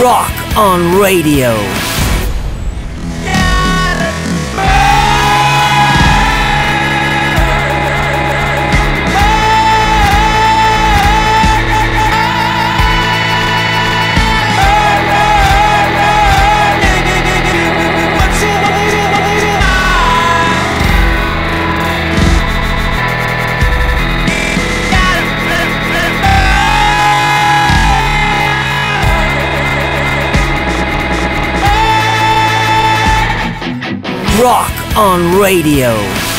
Rock on Radio. Rock on Radio.